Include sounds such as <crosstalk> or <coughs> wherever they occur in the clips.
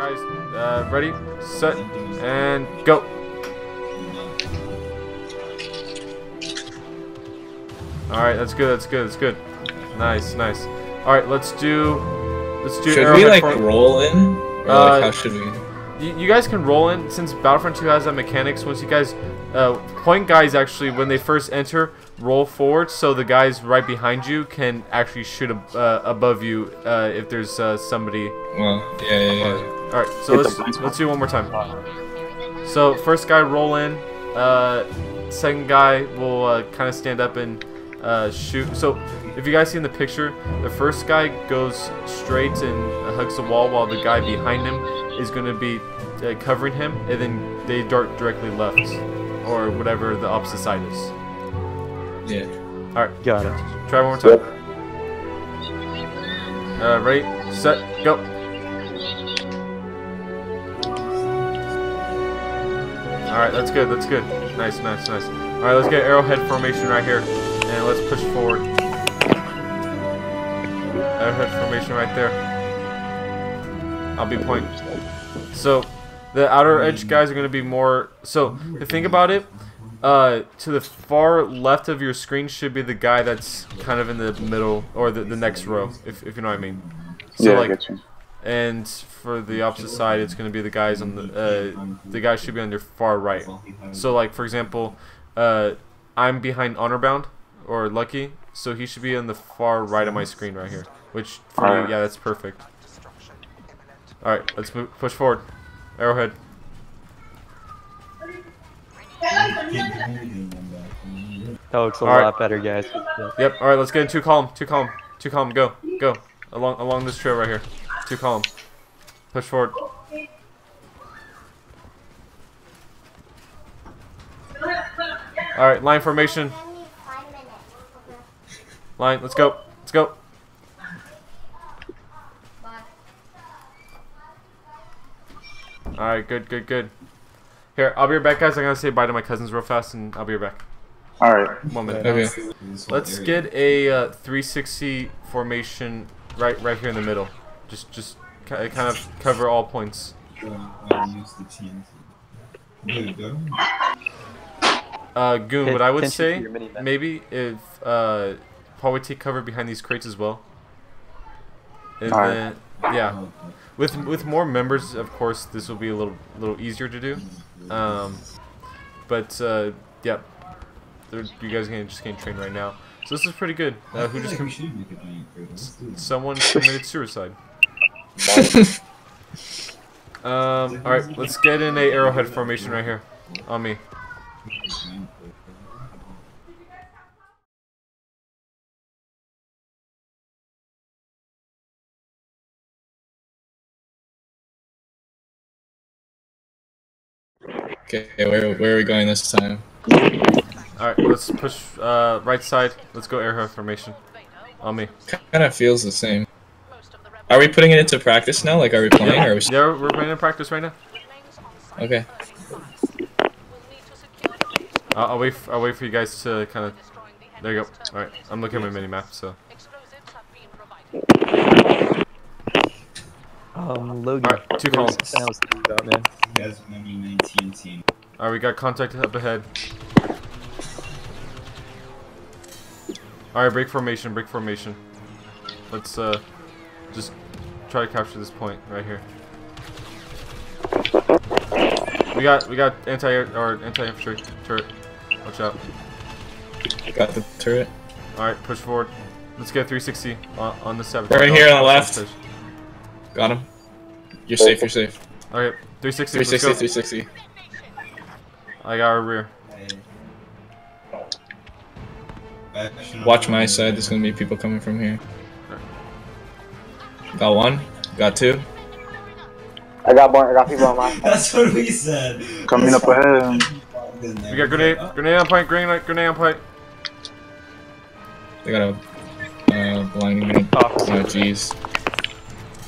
Guys, uh, ready, set, and go. Alright, that's good, that's good, that's good. Nice, nice. Alright, let's do... Let's do Should we like form- roll in? Or Uh, like how should we? you, you guys can roll in since Battlefront 2 has that mechanics. Once you guys, uh, point guys actually when they first enter, roll forward so the guys right behind you can actually shoot ab- uh, above you uh, if there's uh, somebody. Well, yeah, yeah, yeah. All right, so Hit let's let's do one more time. So first guy roll in, uh, second guy will uh, kind of stand up and uh, shoot. So if you guys see in the picture, the first guy goes straight and uh, hugs the wall while the guy behind him is going to be uh, covering him, and then they dart directly left or whatever the opposite side is. Yeah. All right, Got it. try one more time. Uh, ready, set, go. Alright, that's good, that's good. Nice, nice, nice. Alright, let's get arrowhead formation right here. And let's push forward. Arrowhead formation right there. I'll be point. So, the outer edge guys are going to be more... So, to think about it, uh, to the far left of your screen should be the guy that's kind of in the middle, or the, the next row, if, if you know what I mean. So, yeah, I get you. and for the opposite side, it's going to be the guys on the uh, the guy should be on your far right. So like for example, uh, I'm behind Honorbound or Lucky, so he should be on the far right of my screen right here. Which for you, yeah, that's perfect. All right, let's move, push forward. Arrowhead. That looks a Alright. lot better, guys. Yeah. Yep. All right, let's get in two column, two column, two column. Go, go along along this trail right here. Two column. Push forward. All right, line formation. Line. Let's go. Let's go. All right, good, good, good. Here, I'll be right back, guys. I'm gonna say bye to my cousins real fast, and I'll be right back. All right. One minute. Okay. Let's get a uh, 360 formation right right here in the middle. Just just kind of cover all points. Uh, Goon, what I would say, maybe if uh, probably take cover behind these crates as well. And Alright. then, yeah, with with more members, of course, this will be a little little easier to do. Um, but uh, yeah, you guys can just getting trained right now. So this is pretty good. Uh, who just com- someone <laughs> committed suicide. <laughs> Um, all right, let's get in a arrowhead formation right here on me. Okay, where where are we going this time? All right, let's push uh, right side. Let's go arrowhead formation on me. Kind of feels the same. Are we putting it into practice now? Like, are we playing? Or are we? Yeah, we're playing in practice right now. Okay. I'll, I'll wait. I'll wait for you guys to kind of. There you go. All right, I'm looking at my mini map. So Um, Logan. Alright, two calls. was columns. something I was thinking about, man. guys remember 1910. all right, we got contact up ahead. All right, break formation. Break formation. Let's uh, just try to capture this point right here. We got we got anti air or anti infantry turret. Watch out. Got the turret. All right, push forward. Let's get 360 on, on the sabotage. Right here on the left. sabotage. Got him. You're safe. You're safe. Okay, 360. 360. Let's 360. I got our rear. Watch my side. There's gonna be people coming from here. Got one. Got two. I got born, I got people on my <laughs> That's what we said. Coming up ahead. We got grenade, grenade on point, grenade, grenade on point. They got a uh, blinding me. Oh jeez.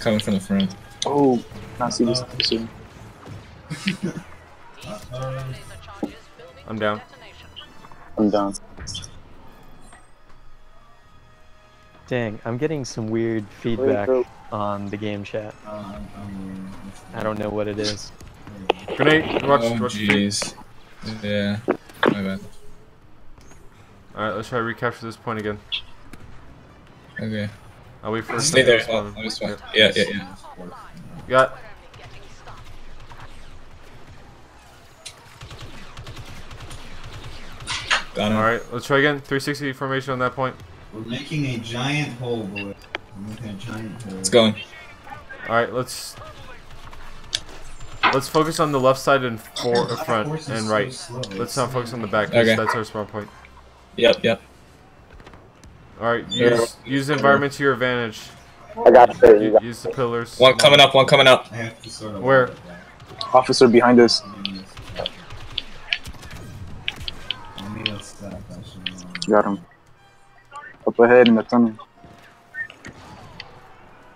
Coming from the front. Oh, not see this soon. I'm down. I'm down. Dang, I'm getting some weird feedback on the game chat. Uh, I'm, I'm don't know what it is. Grenade. Watch. Oh watch the jeez. Yeah. My bad. All right, let's try to recapture this point again. Okay. I'll wait for. it Stay to there. spawn. Oh, this one. Yeah, yeah, yeah. Got. Got him. All right, let's try again. 360 formation on that point. We're making a giant hole, boy. We're making a giant hole. It's going. All right, let's. Let's focus on the left side and for <coughs> front and right. slow. Let's not focus on the back. 'cause Okay. That's our spawn point. Yep, yep. All right, Yeah. use use the environment to your advantage. I got you. You got Use the pillars. One coming up, one coming up. I have to sort of. Where? Officer behind us. Let me let's stop that shit. Got him. Up ahead in the tunnel.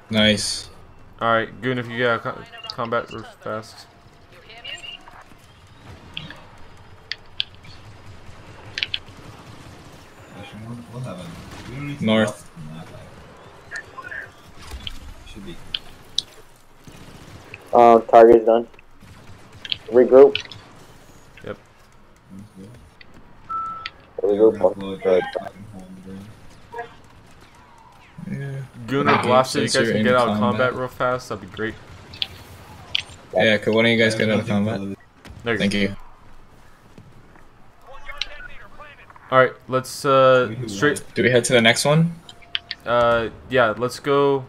Nice. All right, Goon, if you get out of co- combat real fast. Actually, we'll, we'll have a. We don't need to North. that. Should be. Um, target's done. Regroup. Yep. Regroup. We're gonna blow a Good. giant fucking hole in the ground. Yeah. Goon or Blaster, you guys can get out of combat. combat real fast. That'd be great. Yeah, could one of you guys get out of combat? below you Thank you. All right, let's uh do straight. Do we head to the next one? Uh, yeah, let's go.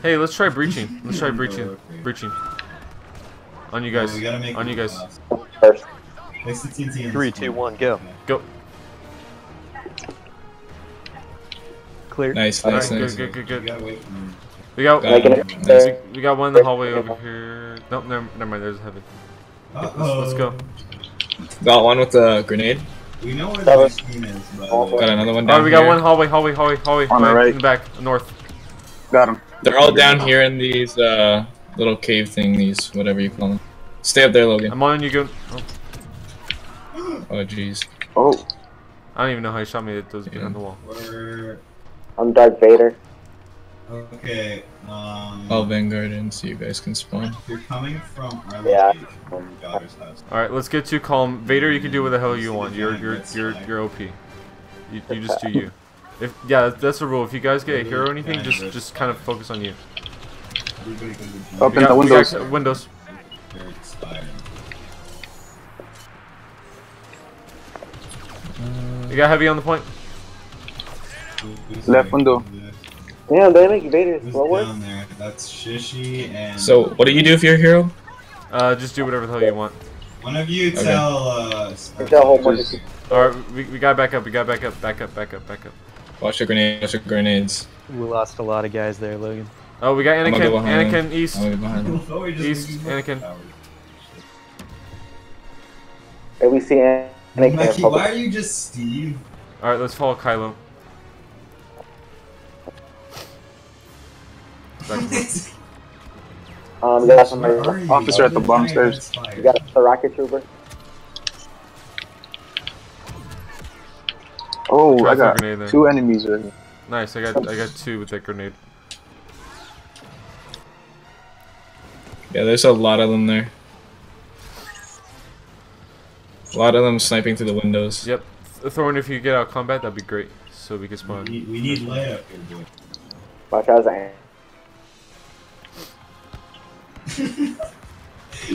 Hey, let's try breaching. Let's try Oh, breaching. okay. Breaching. On you guys. we On you guys. last. First. Fix the TNT in Three, this two, corner. one, go. Go. Clear. Nice, nice, good, nice. good, good, You good. gotta wait for me. We got. Got Making it. it Nice. We got one in the hallway over here. Nope, never, never mind. There's heaven. Let's, let's go. Got one with the grenade. We know where the was- screen is, but Got another one All down right, we got here. one hallway, hallway, hallway, hallway. On the right. In the back, north. Got him. They're all down here in these uh, little cave thingies, whatever you call them. Stay up there, Logan. I'm on you, Goon. Oh, Oh, jeez. Oh, I don't even know how he shot me. It does Yeah. behind the wall. we're I'm Darth Vader. Okay. Um, I'll Vanguard in so you guys can spawn. you're coming from our Yeah. location, from your daughter's house. All right, let's get to calm. Vader, you can do what the hell you want. You're you're you're you're OP. You, you just do <laughs> you. If yeah, that's the rule. If you guys get a hero or anything, just just kind of focus on you. Open the Up We in got, the we got windows. windows. You got heavy on the point. Left window. Damn, they make Vader Who's slower. down there? That's Shishi and. So, what do you do if you're a hero? Uh, just do whatever the hell you want. One of you Okay. tell. Uh, Tell whole bunch of- All right, we, we got back up. We got back up. Back up. Back up. Back up. Watch your grenades. Watch your grenades. We lost a lot of guys there, Logan. Oh, we got I'm Anakin. go. Anakin east. I'll be behind them. Oh, we just East, Anakin. power. Hey, we see Anakin in Mikey, why are you just Steve? All right, let's follow Kylo. Back <laughs> Um, we got somebody. Where are you? Officer at the bottom stairs. fire. We got the rocket trooper. oh, Try I got grenade two enemies right here. Nice. I got I got two with that grenade. Yeah, there's a lot of them there. A lot of them sniping through the windows. Yep. Thorn, if you get out of combat, that'd be great. So we can We spawn. need, we need light up here, boy. Watch out, Anakin.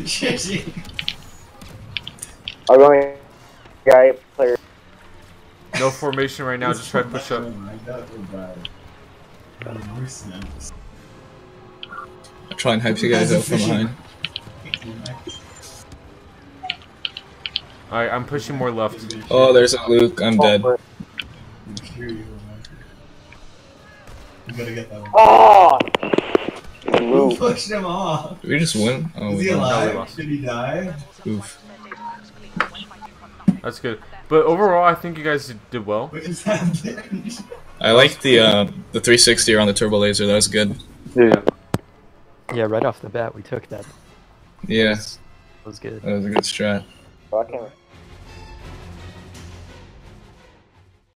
Shishi. I'm going. Guy player. No formation right now. Just try to push up. My god, we're bad. We're snaps. I'll try and hype you guys up from behind. All right, I'm pushing more left. Oh, there's a Luke. I'm dead. Oh, You gotta get that one. Oh! Who pushed him off? Did we just win? Oh, Is he did. alive? lost. Did he die? Oof. That's good. But overall, I think you guys did- did well. What just? I like the uh, the 360 around the turbo laser. That was good. Yeah. Yeah, right off the bat, we took that. Yeah, That was good. that was a good strat. Fucking